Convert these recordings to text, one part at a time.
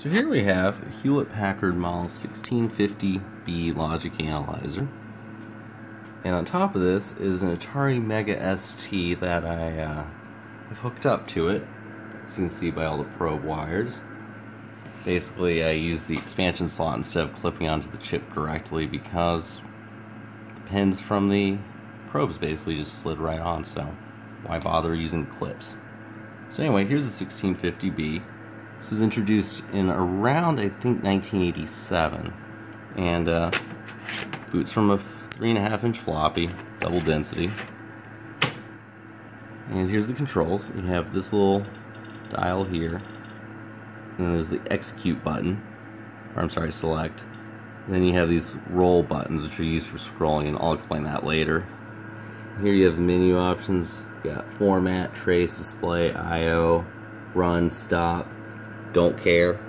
So here we have a Hewlett Packard Model 1650B logic analyzer. And on top of this is an Atari Mega ST that I uh, have hooked up to it. As you can see by all the probe wires. Basically I use the expansion slot instead of clipping onto the chip directly because the pins from the probes basically just slid right on so why bother using clips. So anyway, here's the 1650B. This was introduced in around, I think, 1987. And uh, boots from a three and a half inch floppy, double density. And here's the controls. You have this little dial here. And there's the execute button. Or I'm sorry, select. And then you have these roll buttons, which are used for scrolling, and I'll explain that later. Here you have menu options. You got format, trace, display, I.O., run, stop, don't care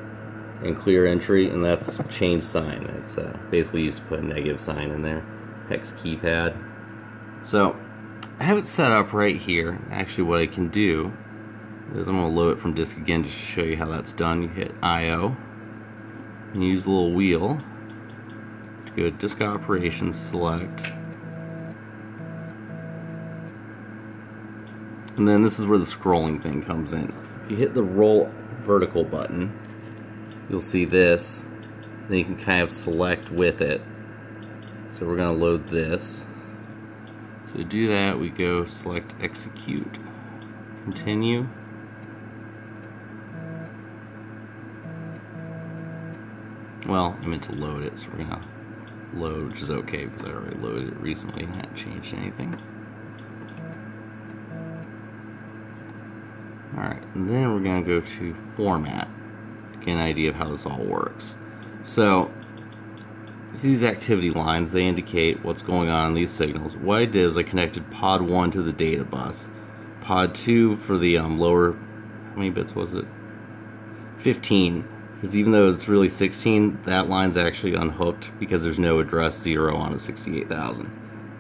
and clear entry and that's change sign. It's uh, basically used to put a negative sign in there hex keypad. So I have it set up right here. Actually what I can do is I'm going to load it from disk again just to show you how that's done. You hit IO and use the little wheel to go to disk operations select. And then this is where the scrolling thing comes in. If you hit the roll vertical button, you'll see this. Then you can kind of select with it. So we're going to load this. So to do that, we go select execute, continue. Well, I meant to load it, so we're going to load, which is okay because I already loaded it recently and hadn't changed anything. Alright, and then we're going to go to format to get an idea of how this all works. So, see these activity lines, they indicate what's going on in these signals. What I did is I connected pod 1 to the data bus, pod 2 for the um, lower, how many bits was it? 15, because even though it's really 16, that line's actually unhooked because there's no address 0 on a 68,000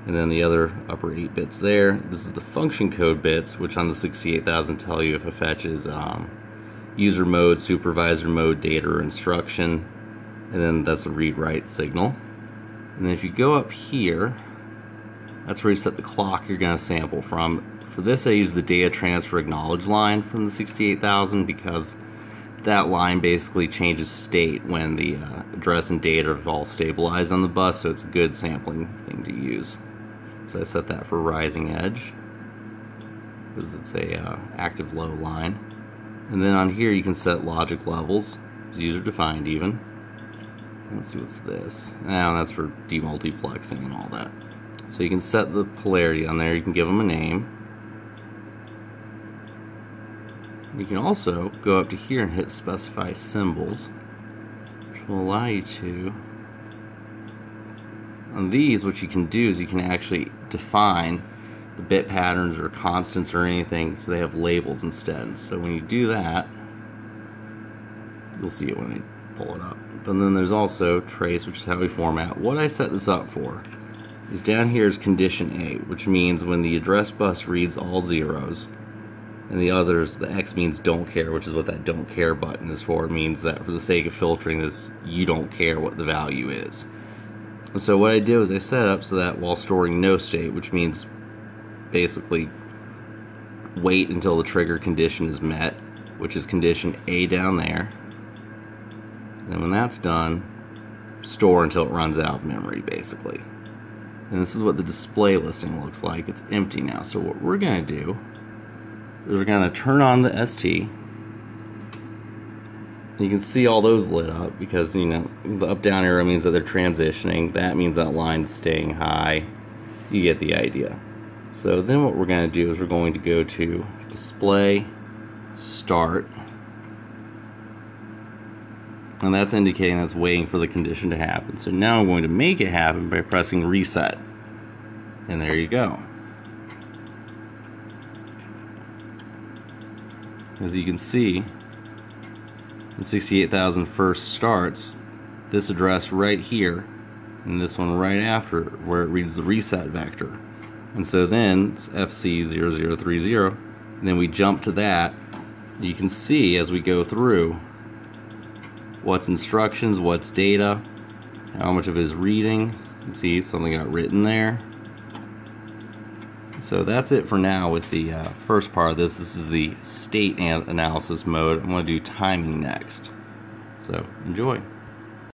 and then the other upper 8 bits there. This is the function code bits, which on the 68000 tell you if a fetch is um, user mode, supervisor mode, data, or instruction, and then that's a read-write signal. And then if you go up here, that's where you set the clock you're going to sample from. For this I use the data transfer acknowledge line from the 68000 because that line basically changes state when the uh, address and data have all stabilized on the bus, so it's a good sampling thing to use. So I set that for rising edge because it's a uh, active low line. And then on here you can set logic levels, it's user defined even. Let's see what's this. Now that's for demultiplexing and all that. So you can set the polarity on there, you can give them a name. You can also go up to here and hit specify symbols, which will allow you to on these, what you can do is you can actually define the bit patterns or constants or anything so they have labels instead. So when you do that, you'll see it when I pull it up. But then there's also trace, which is how we format. What I set this up for is down here is condition A, which means when the address bus reads all zeros, and the others, the X means don't care, which is what that don't care button is for. It means that for the sake of filtering this, you don't care what the value is. And so what I did was I set up so that while storing no state, which means basically wait until the trigger condition is met, which is condition A down there. And then when that's done, store until it runs out of memory, basically. And this is what the display listing looks like. It's empty now. So what we're going to do is we're going to turn on the ST you can see all those lit up because, you know, the up-down arrow means that they're transitioning. That means that line's staying high. You get the idea. So then what we're going to do is we're going to go to Display, Start, and that's indicating that's waiting for the condition to happen. So now I'm going to make it happen by pressing Reset. And there you go. As you can see, and 68,000 first starts, this address right here, and this one right after where it reads the reset vector. And so then it's FC0030, and then we jump to that. You can see as we go through what's instructions, what's data, how much of it is reading. You can see something got written there. So that's it for now with the uh, first part of this. This is the state and analysis mode. I'm going to do timing next. So enjoy.